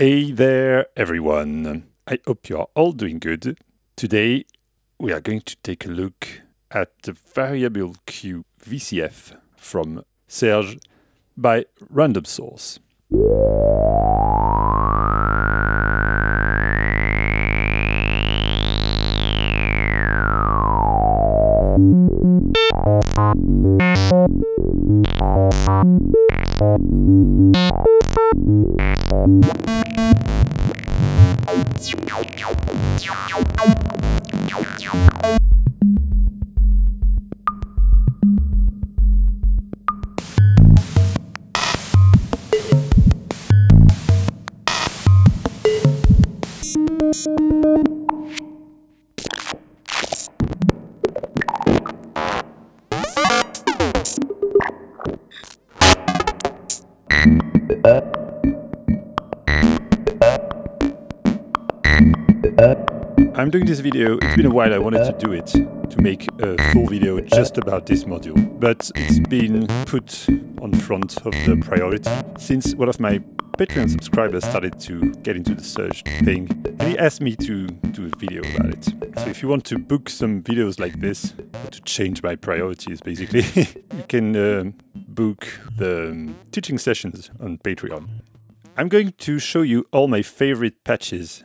Hey there, everyone. I hope you are all doing good. Today, we are going to take a look at the variable Q VCF from Serge by Random Source. Thank you. I'm doing this video, it's been a while I wanted to do it, to make a full video just about this module, but it's been put on front of the priority since one of my Patreon subscribers started to get into the Serge thing and he asked me to do a video about it. So if you want to book some videos like this, to change my priorities basically, you can uh, book the um, teaching sessions on Patreon. I'm going to show you all my favorite patches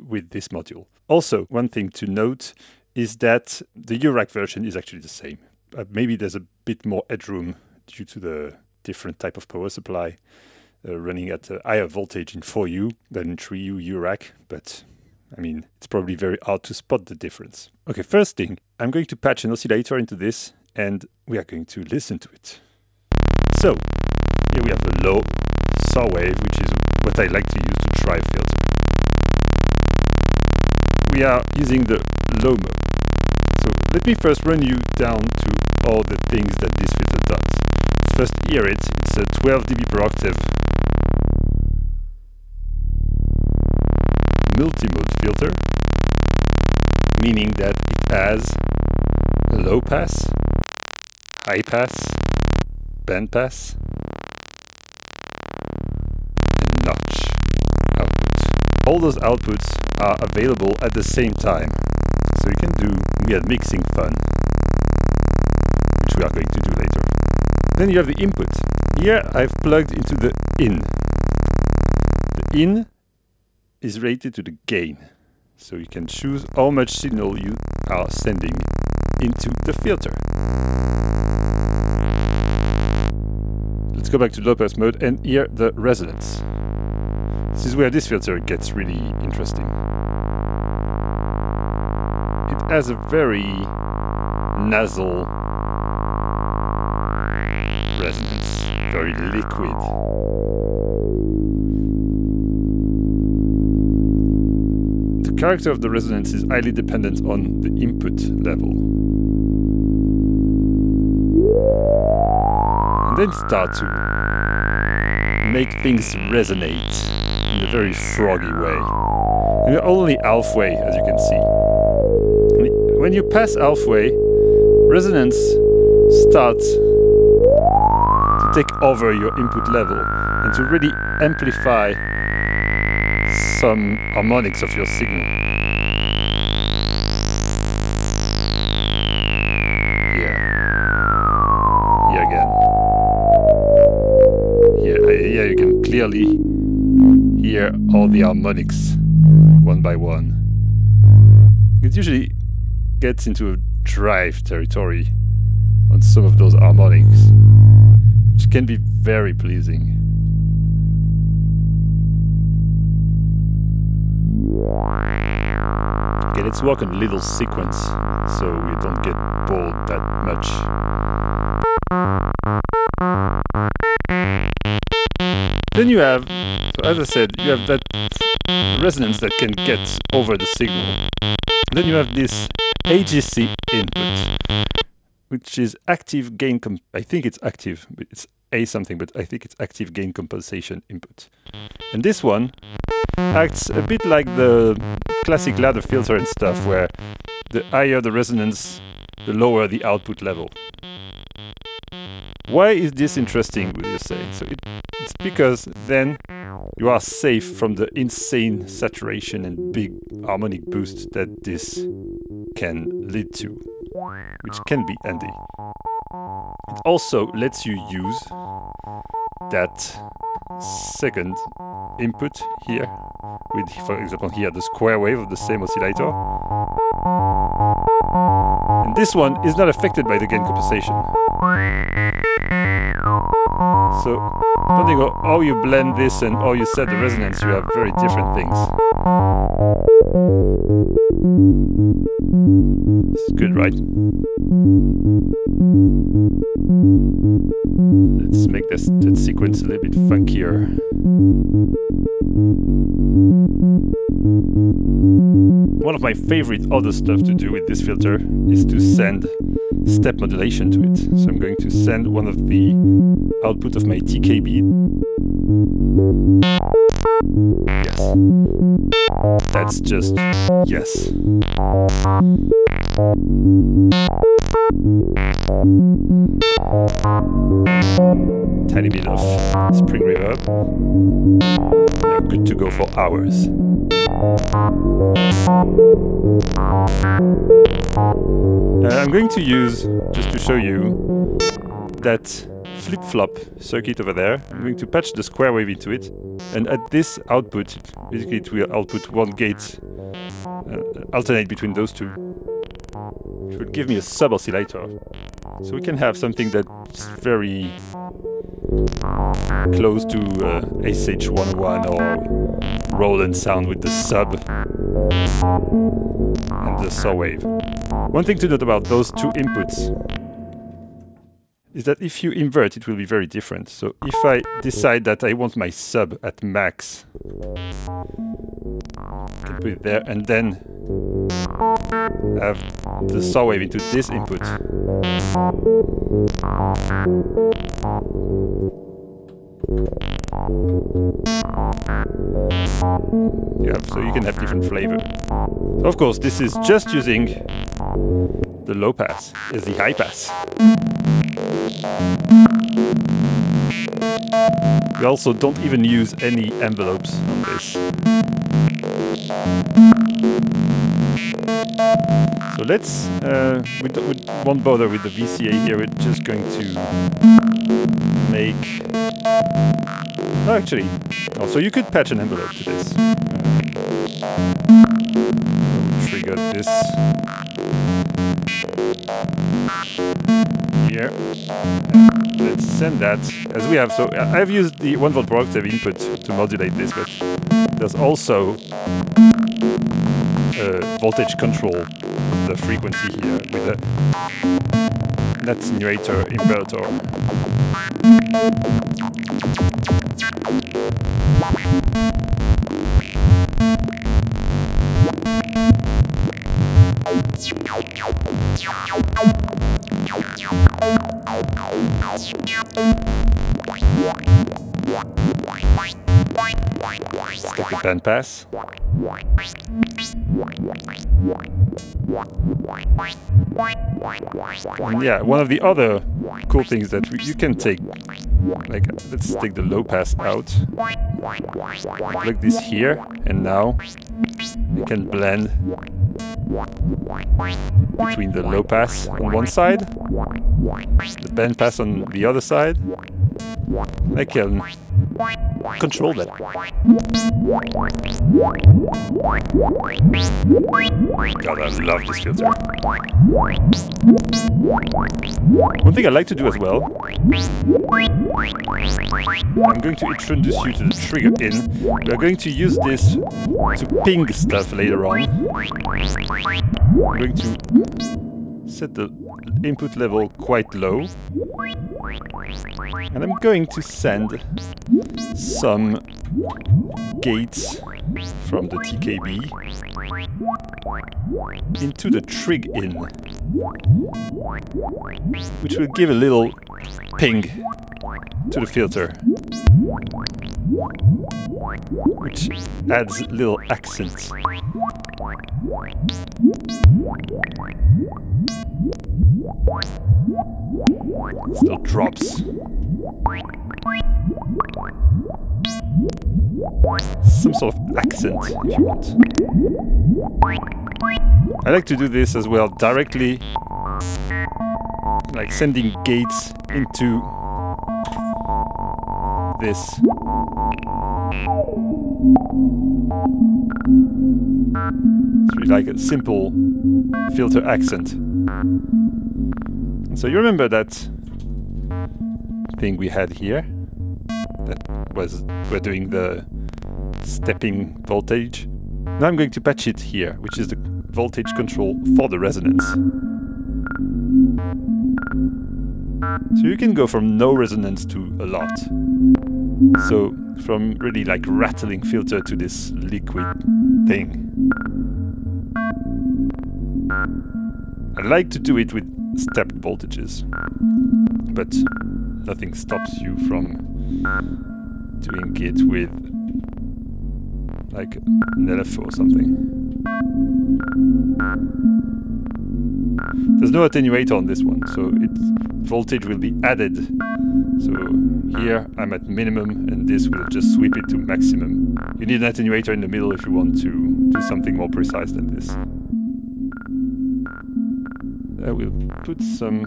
with this module. Also, one thing to note is that the Eurorack version is actually the same. Uh, maybe there's a bit more headroom due to the different type of power supply uh, running at a higher voltage in 4U than in 3U Eurorack, but I mean, it's probably very hard to spot the difference. Okay, first thing, I'm going to patch an oscillator into this and we are going to listen to it. So, here we have the low saw wave, which is what I like to use to drive filter we are using the low mode. So let me first run you down to all the things that this filter does. First hear it, it's a 12 dB per octave multi-mode filter, meaning that it has low pass, high pass, band pass, All those outputs are available at the same time. So you can do weird mixing fun, which we are going to do later. Then you have the input. Here I've plugged into the in. The in is related to the gain. So you can choose how much signal you are sending into the filter. Let's go back to low pass mode and hear the resonance. This is where this filter gets really interesting. It has a very nasal resonance, very liquid. The character of the resonance is highly dependent on the input level. And then start to make things resonate in a very froggy way. And we're only halfway, as you can see. When you pass halfway, resonance starts to take over your input level and to really amplify some harmonics of your signal. Yeah. Here again. Yeah, uh, here you can clearly hear all the harmonics one by one. It usually gets into a drive territory on some of those harmonics, which can be very pleasing. Okay, let's work on a little sequence so we don't get bored that much. Then you have as I said, you have that resonance that can get over the signal. Then you have this AGC input, which is active gain. Comp- I think it's active, but it's A something, but I think it's active gain compensation input. And this one acts a bit like the classic ladder filter and stuff, where the higher the resonance, the lower the output level. Why is this interesting, would you say? So it, it's because then you are safe from the insane saturation and big harmonic boost that this can lead to, which can be handy. It also lets you use that second input here with, for example, here the square wave of the same oscillator. And this one is not affected by the gain compensation. So, depending go, oh, you blend this and oh, you set the resonance, you have very different things. This is good, right? Let's make this that sequence a little bit funkier. One of my favorite other stuff to do with this filter is to send step modulation to it. So I'm going to send one of the output of my TKB. Yes. That's just yes. Tiny bit of spring reverb. You're good to go for hours. Uh, I'm going to use, just to show you, that flip-flop circuit over there. I'm going to patch the square wave into it. And at this output, basically it will output one gate, uh, alternate between those two. Which will give me a sub-oscillator. So we can have something that's very close to uh, SH101 or Roland sound with the sub and the saw wave. One thing to note about those two inputs is that if you invert, it will be very different. So if I decide that I want my sub at max, I can put it there and then have the saw wave into this input. Yeah, so you can have different flavor. So of course, this is just using the low pass as the high pass. We also don't even use any envelopes on this. So let's, uh, we, we won't bother with the VCA here, we're just going to make... Oh, actually, also you could patch an envelope to this. Uh, trigger this here. Let's send that as we have. So I've used the 1 volt per octave input to modulate this, but there's also a voltage control of the frequency here with a net attenuator inverter. Band pass. And yeah, one of the other cool things that you can take, like let's take the low pass out, plug this here, and now you can blend between the low pass on one side, the band pass on the other side. I can um, control that. God, I love this filter. One thing I like to do as well, I'm going to introduce you to the trigger in. We're going to use this to ping stuff later on. I'm going to set the input level quite low. And I'm going to send some gates from the TKB into the trig in, which will give a little ping to the filter, which adds little accents. Still drops. some sort of accent if you want. I like to do this as well directly, like sending gates into this. It's really like a simple filter accent. So you remember that thing we had here? That was, we're doing the stepping voltage. Now I'm going to patch it here, which is the voltage control for the resonance. So you can go from no resonance to a lot. So from really like rattling filter to this liquid thing. I like to do it with stepped voltages, but nothing stops you from doing it with like an LFO or something. There's no attenuator on this one, so its voltage will be added. So here I'm at minimum and this will just sweep it to maximum. You need an attenuator in the middle if you want to do something more precise than this. I will put some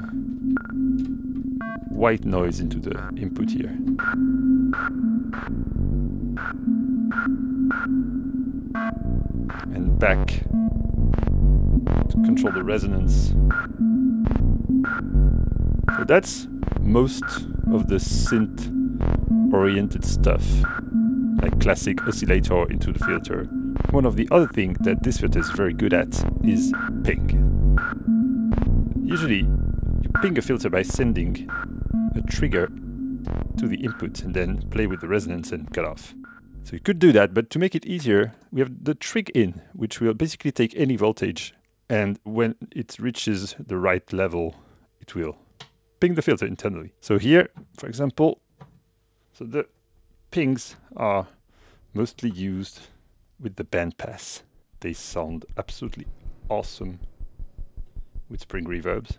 white noise into the input here. And back to control the resonance. So that's most of the synth oriented stuff, like classic oscillator into the filter. One of the other things that this filter is very good at is ping. Usually, you ping a filter by sending a trigger to the input and then play with the resonance and cut off. So you could do that, but to make it easier, we have the trig in, which will basically take any voltage and when it reaches the right level, it will ping the filter internally. So here, for example, so the pings are mostly used with the bandpass. They sound absolutely awesome with spring reverbs.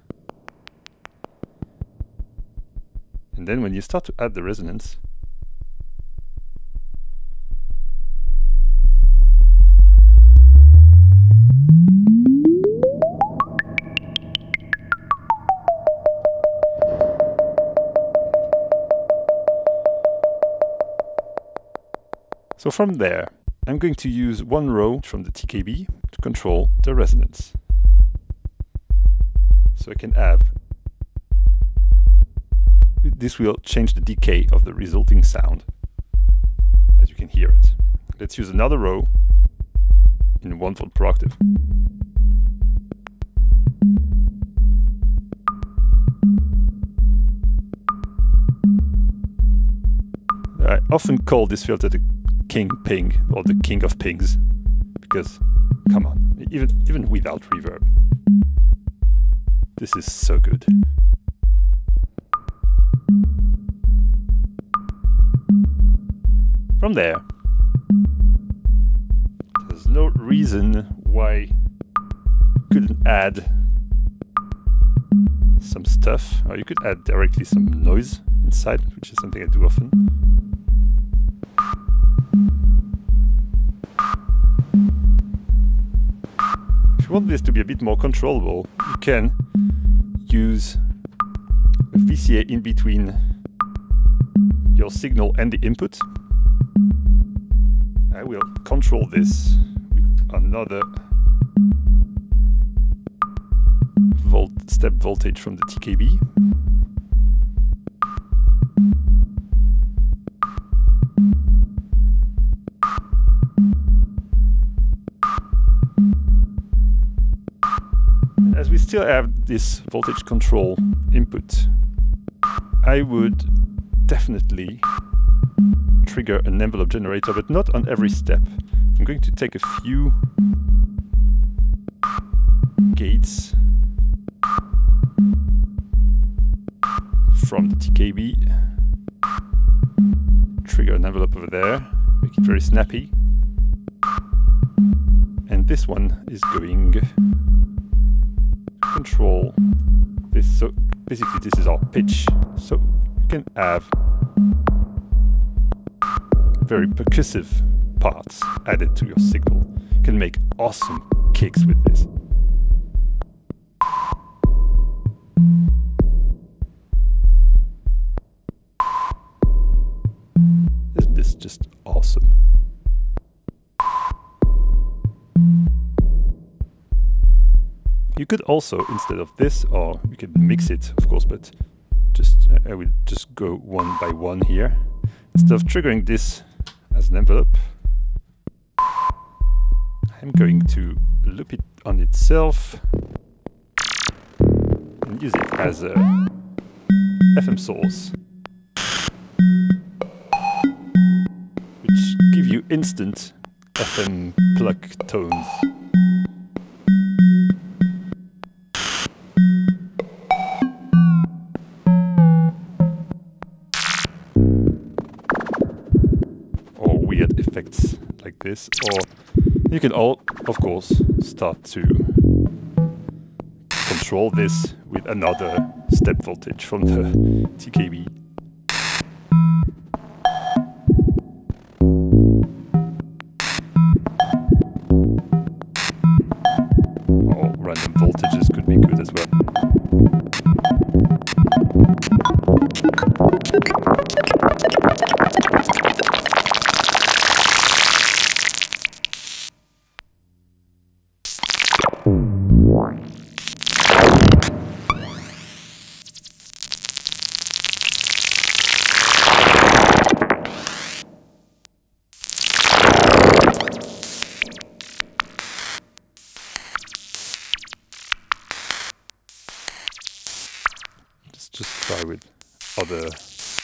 And then when you start to add the resonance, So from there, I'm going to use one row from the TKB to control the resonance. So I can have, this will change the decay of the resulting sound, as you can hear it. Let's use another row in 1 volt per octave. I often call this filter the king ping or the king of pings. Because come on even even without reverb. This is so good. From there. There's no reason why couldn't add some stuff or you could add directly some noise inside which is something I do often you want this to be a bit more controllable, you can use a VCA in between your signal and the input. I will control this with another volt step voltage from the TKB. Still have this voltage control input, I would definitely trigger an envelope generator, but not on every step. I'm going to take a few gates from the TKB, trigger an envelope over there, make it very snappy. And this one is going control this. So basically this is our pitch. So you can have very percussive parts added to your signal. You can make awesome kicks with this. Could also, instead of this, or you could mix it, of course, but just uh, I will just go one by one here. Instead of triggering this as an envelope, I'm going to loop it on itself and use it as a FM source, which give you instant FM pluck tones. This or you can all of course start to control this with another step voltage from the TKB It's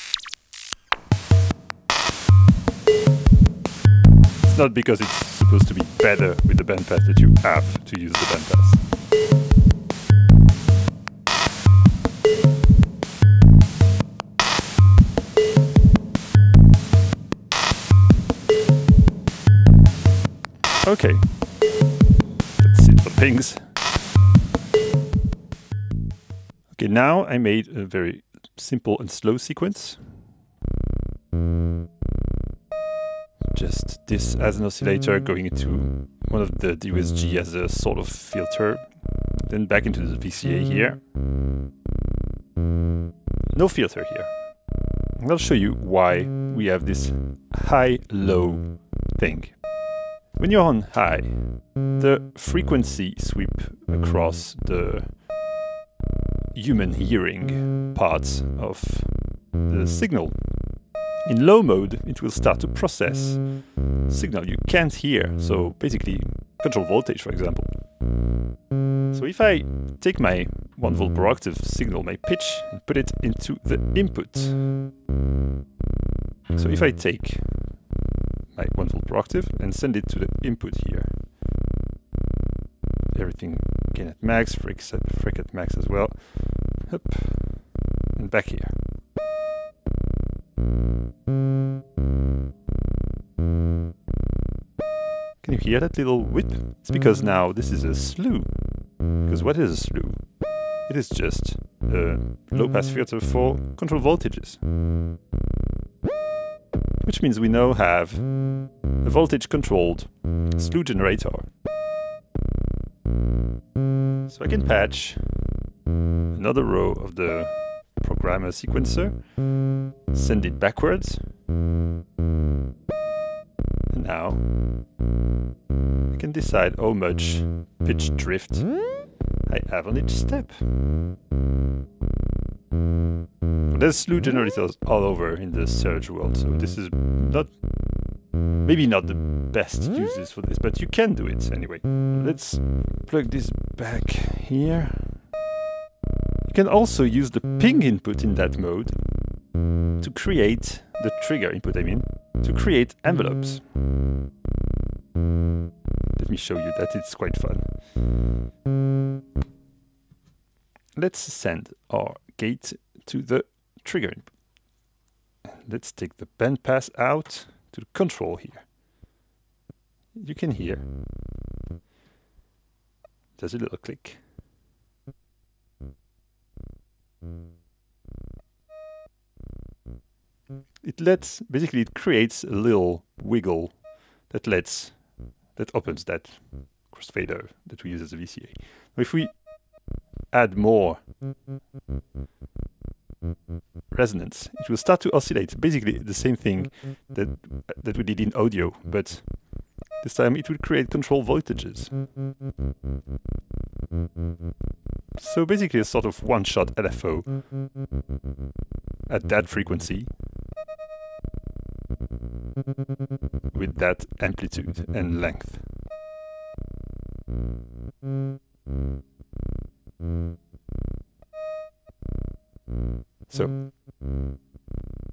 not because it's supposed to be better with the bandpass that you have to use the bandpass. Okay. That's it for pings. Okay, now I made a very simple and slow sequence. Just this as an oscillator going into one of the DUSG as a sort of filter, then back into the VCA here. No filter here. And I'll show you why we have this high-low thing. When you're on high, the frequency sweep across the human hearing parts of the signal. In low mode, it will start to process signal you can't hear, so basically control voltage, for example. So if I take my 1 volt per octave signal, my pitch, and put it into the input. So if I take my 1 volt per octave and send it to the input here, everything again at max, freq at, freq at max as well. Up and back here. Can you hear that little whip? It's because now this is a slew. Because what is a slew? It is just a low pass filter for control voltages. Which means we now have a voltage controlled slew generator. So I can patch another row of the programmer sequencer, send it backwards, and now I can decide how much pitch drift I have on each step. There's slew generators all over in the Serge world, so this is not maybe not the best uses for this, but you can do it anyway. Let's plug this back here. You can also use the ping input in that mode to create the trigger input, I mean, to create envelopes. Let me show you that it's quite fun. Let's send our gate to the trigger input. Let's take the bandpass out to the control here. You can hear there's a little click. it lets basically it creates a little wiggle that lets that opens that crossfader that we use as a VCA. If we add more resonance, it will start to oscillate. Basically, the same thing that that we did in audio, but this time it will create control voltages. So basically, a sort of one-shot LFO at that frequency with that amplitude and length. So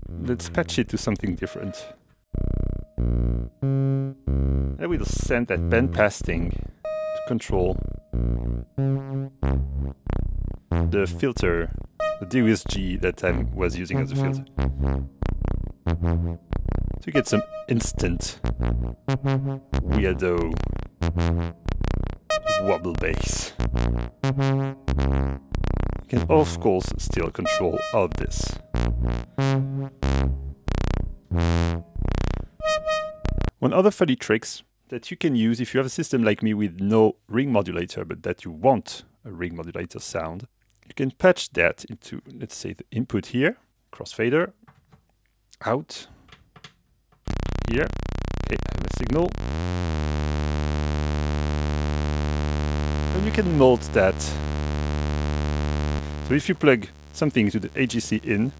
let's patch it to something different. And we'll send that bandpass thing to control the filter, the DUSG that I was using as a filter. To get some instant weirdo wobble bass. You can of course still control all this. One other funny tricks that you can use if you have a system like me with no ring modulator but that you want a ring modulator sound, you can patch that into, let's say, the input here, crossfader, out, here, okay, I have a signal, and you can mold that. So if you plug something to the AGC in,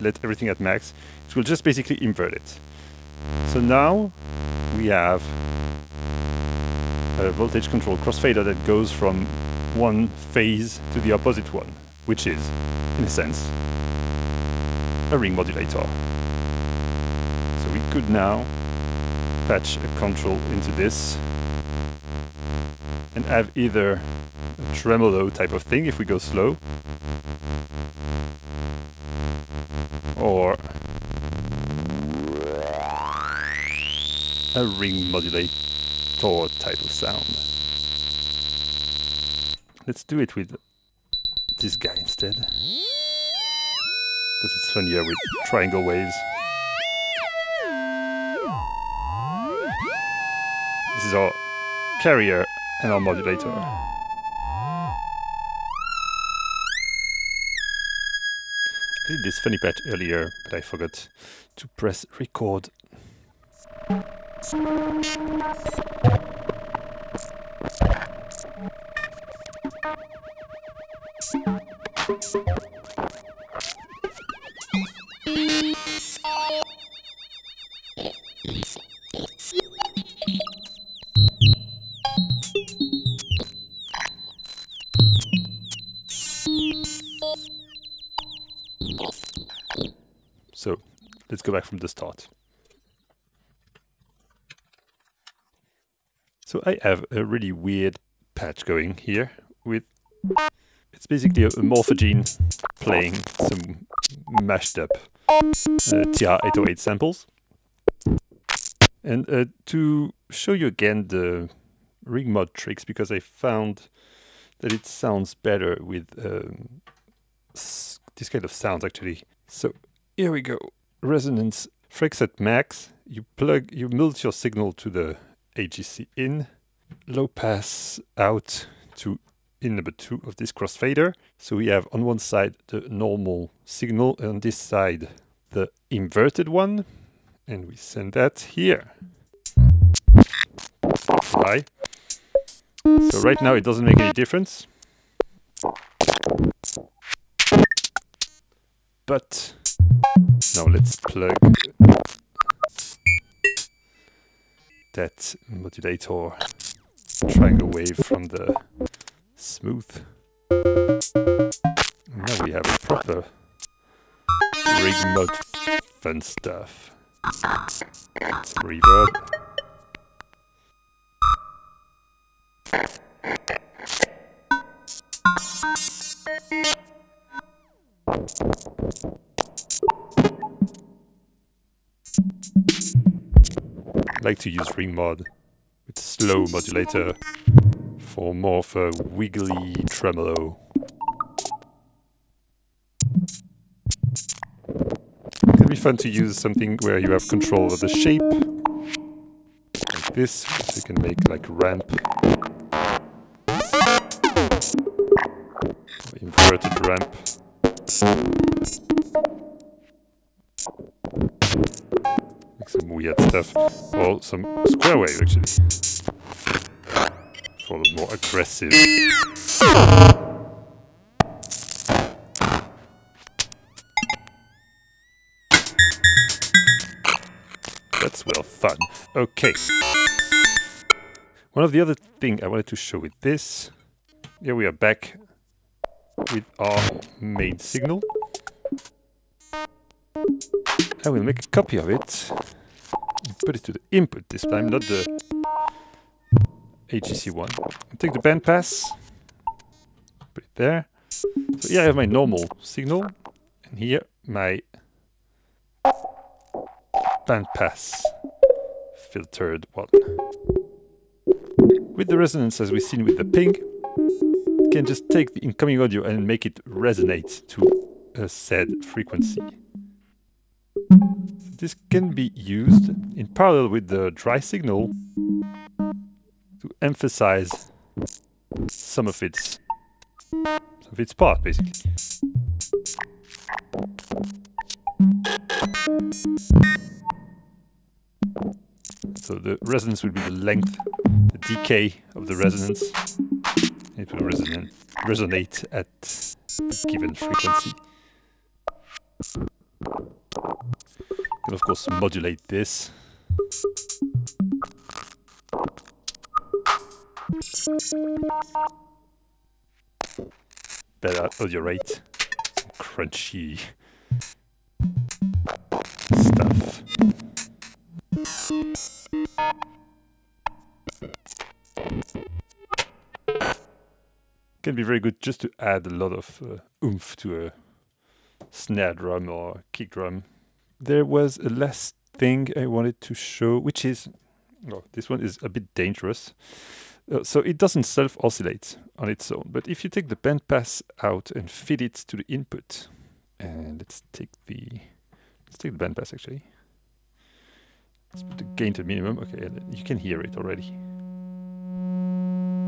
let everything at max, it will just basically invert it. So now we have a voltage control crossfader that goes from one phase to the opposite one, which is, in a sense, a ring modulator. So we could now patch a control into this and have either a tremolo type of thing if we go slow, or a ring modulator type of sound. Let's do it with this guy instead. Because it's funnier with triangle waves. This is our carrier and our modulator. I did this funny patch earlier, but I forgot to press record. From the start. So I have a really weird patch going here with it's basically a, a Morphagene playing some mashed up uh, TR-808 samples. And uh, to show you again the ring mod tricks, because I found that it sounds better with um, this kind of sounds actually. So here we go. Resonance freq at max. You plug, you mult your signal to the AGC in, low pass out to in number two of this crossfader. So we have on one side the normal signal, and on this side the inverted one, and we send that here. Hi. So right now it doesn't make any difference. But now let's plug that modulator triangle wave from the smooth. now we have proper ring mod fun stuff. Some reverb. Like to use ring mod with slow modulator for more of a wiggly tremolo. It can be fun to use something where you have control of the shape. Like this, which you can make like ramp. Inverted ramp. Some weird stuff. Or some square wave actually. For the more aggressive. That's well fun. Okay. One of the other thing I wanted to show with this. Here we are back with our main signal. I will make a copy of it put it to the input this time, not the AGC one. Take the bandpass, put it there. So here I have my normal signal, and here my bandpass filtered one. With the resonance as we've seen with the ping, you can just take the incoming audio and make it resonate to a said frequency. This can be used in parallel with the dry signal to emphasize some of its some of its part, basically. So the resonance would be the length, the decay of the resonance. It will resonate, resonate at a given frequency. Can of course modulate this. Better audio rate, some crunchy stuff. Can be very good just to add a lot of uh, oomph to a snare drum or kick drum. There was a last thing I wanted to show, which is, oh, this one is a bit dangerous. Uh, so it doesn't self-oscillate on its own, but if you take the bandpass out and feed it to the input, and let's take the, let's take the bandpass actually. Let's put the gain to minimum. Okay, you can hear it already.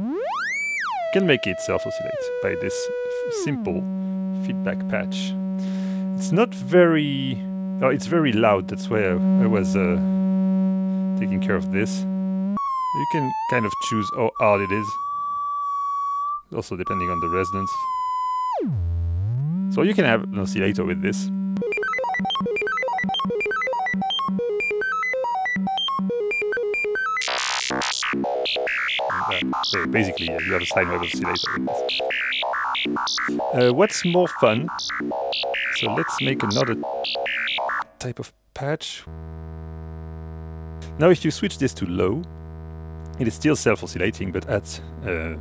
You can make it self-oscillate by this simple feedback patch. It's not very... Oh, it's very loud, that's why I, I was uh, taking care of this. You can kind of choose how hard it is. Also depending on the resonance. So you can have an oscillator with this. Uh, basically, you have a sine wave oscillator. Uh, what's more fun? So let's make another type of patch. Now if you switch this to low, it is still self-oscillating, but at uh,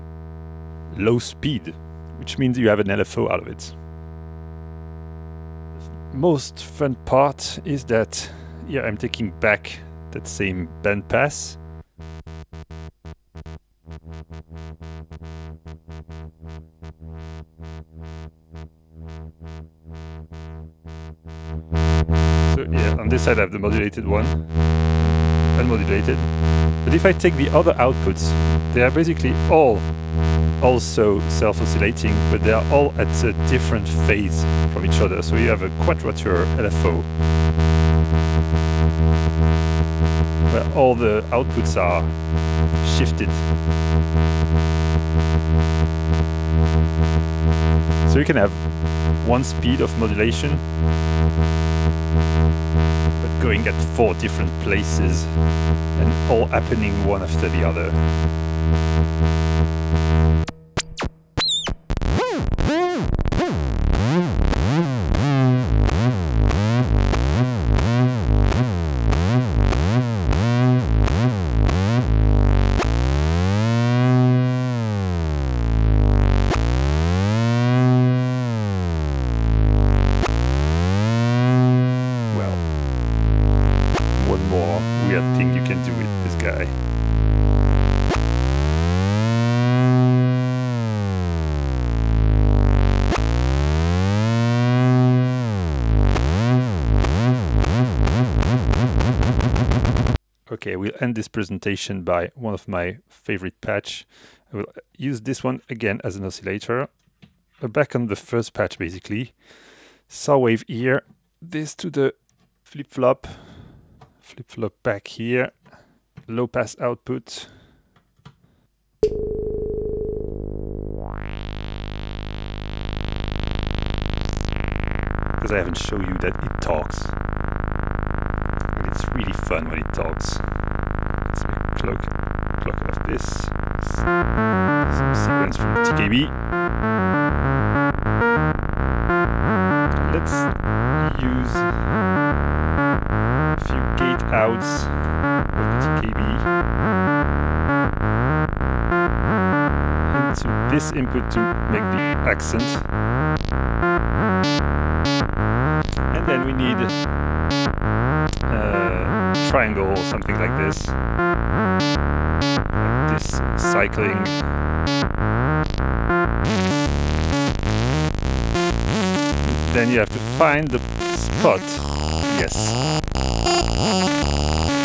low speed, which means you have an LFO out of it. Most fun part is that yeah, I'm taking back that same bandpass So on this side I have the modulated one, unmodulated. But if I take the other outputs, they are basically all also self-oscillating, but they are all at a different phase from each other. So you have a quadrature LFO, where all the outputs are shifted. So you can have one speed of modulation, going at four different places and all happening one after the other. Okay, we'll end this presentation by one of my favorite patch. I will use this one again as an oscillator. Back on the first patch basically. Saw wave here, this to the flip-flop, flip-flop back here, low pass output. Because I haven't shown you that it talks. And it's really fun when it talks. Cloak, cloak of this. Some sequence from TKB. Let's use a few gate outs of the TKB into this input to make the accent. And then we need a triangle or something like this. Then you have to find the spot. Yes.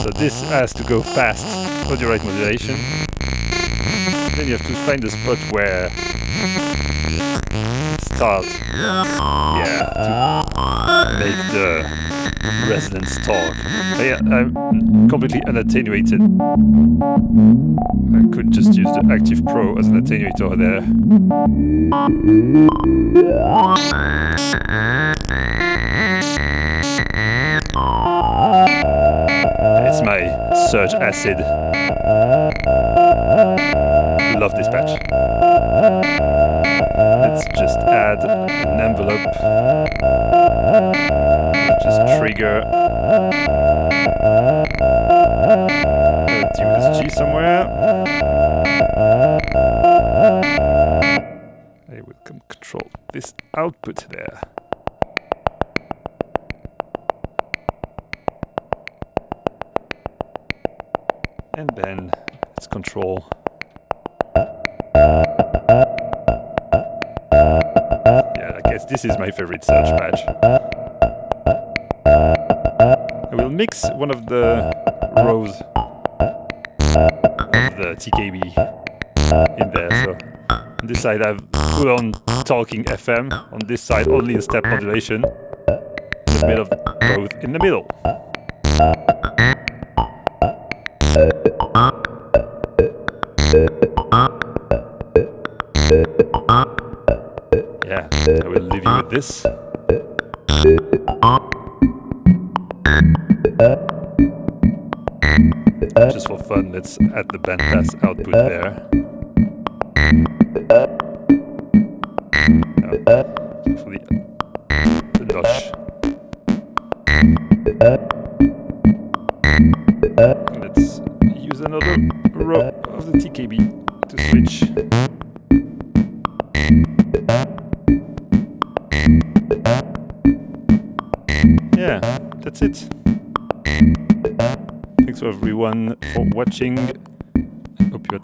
So this has to go fast for the right modulation. Then you have to find the spot where it starts. Yeah, to make the resonance talk. But yeah, I'm completely unattenuated. I could just use the Active Pro as an attenuator there. It's my Serge Acid. Love this patch. Let's just add an envelope. Just trigger DSG somewhere. I will control this output there. And then let's control Yeah, I guess this is my favorite Serge patch. Mix one of the rows of the TKB in there. So on this side I've put on talking FM, on this side only a step modulation, in the middle of both in the middle. Yeah, I will leave you with this. Fun, let's add the bandpass output there.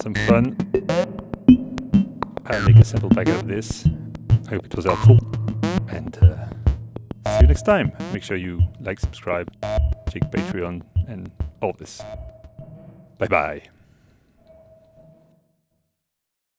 Some fun. I'll make a sample pack of this. I hope it was helpful. And uh, see you next time. Make sure you like, subscribe, check Patreon, and all this. Bye bye.